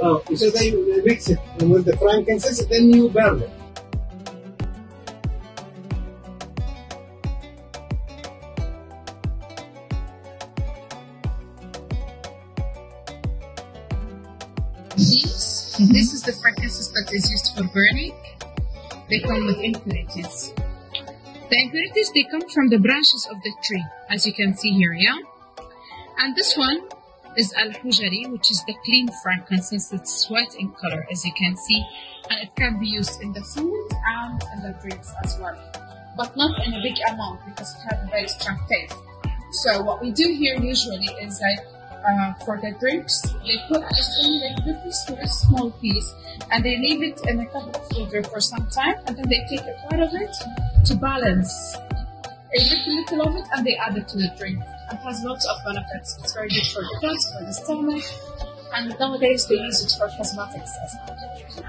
Oh, so they they mix it And with the frankincense, then you burn it. These, mm-hmm. this is the frankincense that is used for burning. They come with impurities. The impurities they come from the branches of the tree, as you can see here, yeah. And this one is al hujari, which is the clean frankincense. It's white in color, as you can see, and it can be used in the food and in the drinks as well, but not in a big amount because it has a very strong taste. So what we do here usually is like uh, for the drinks, they put just like small, small piece, and they leave it in a cup of water for some time, and then they take a part of it to balance a little, little of it, and they add it to the drink. It has lots of benefits. It's very good for the gut, for the stomach, and nowadays they use it for cosmetics as well.